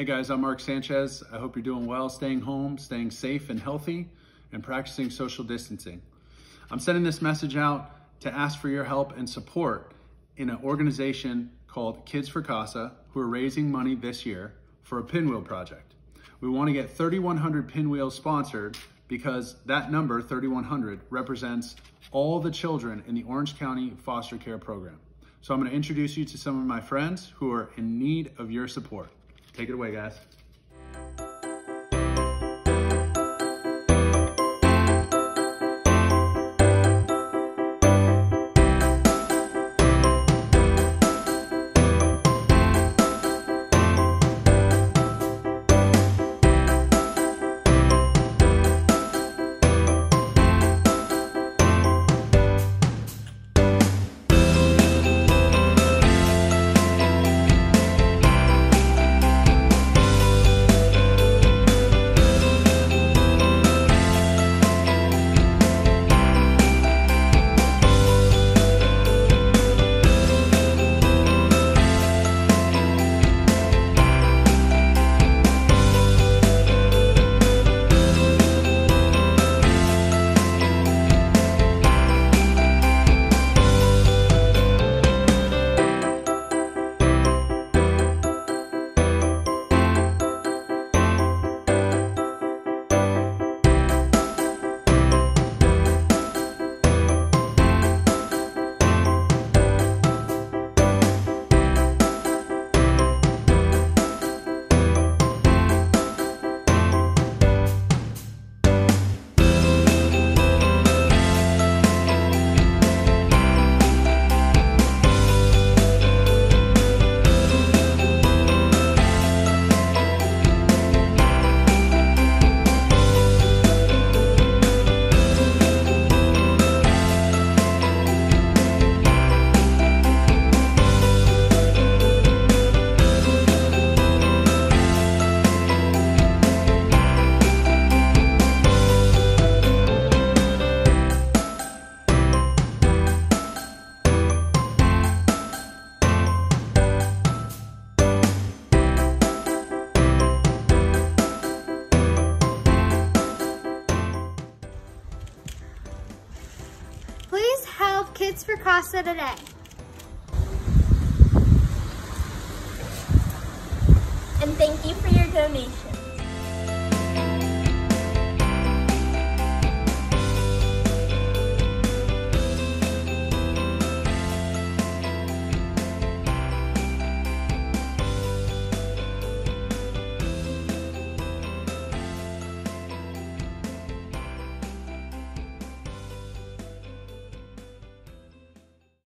Hey guys, I'm Mark Sanchez. I hope you're doing well, staying home, staying safe and healthy, and practicing social distancing. I'm sending this message out to ask for your help and support in an organization called Kids for CASA, who are raising money this year for a pinwheel project. We want to get 3,100 pinwheels sponsored because that number, 3,100, represents all the children in the Orange County foster care program. So I'm going to introduce you to some of my friends who are in need of your support. Take it away, guys. Kids for CASA today. And thank you for your donation.